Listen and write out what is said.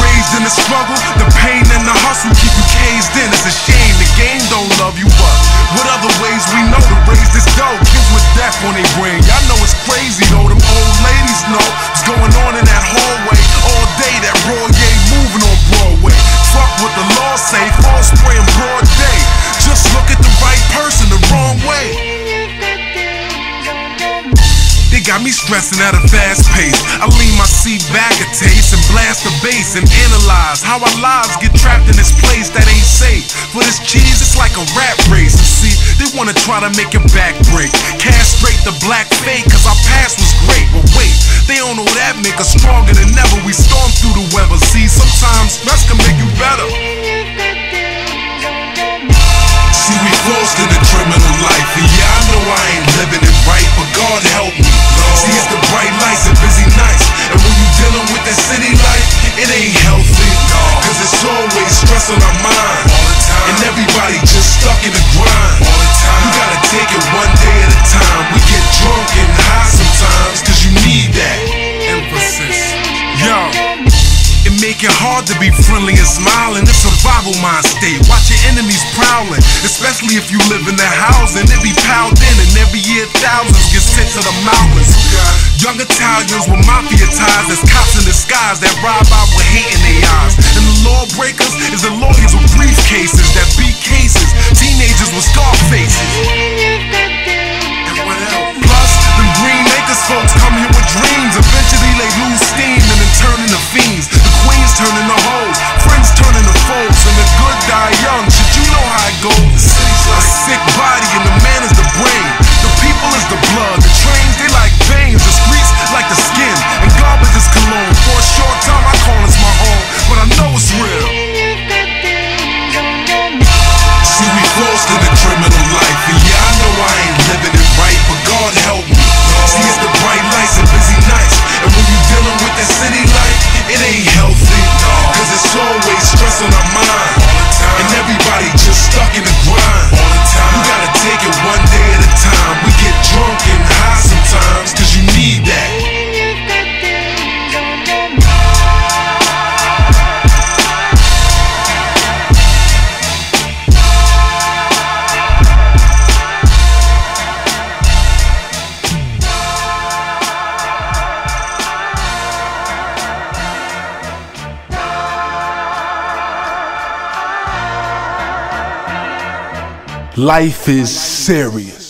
raised in the struggle, the pain and the hustle keep you caged in. It's a shame the game don't love you, but what other ways we know to raise this dough? Kids with death on they brain. Y'all know it's crazy though. Got me stressing at a fast pace. I lean my seat back a taste and blast the bass and analyze how our lives get trapped in this place that ain't safe. For this cheese, it's like a rat race. You see, they wanna try to make your back break. Castrate the black fake, cause our past was great. But wait, they don't know that make us stronger than ever. Yo. It make it hard to be friendly and smiling. It's survival mind state. Watch your enemies prowling, especially if you live in their housing. It be piled in, and every year thousands get sent to the mountains. Young Italians with mafia ties, there's cops in disguise that ride by with hate in their eyes. And the lawbreakers is the lawyers with briefcases queens Life is serious.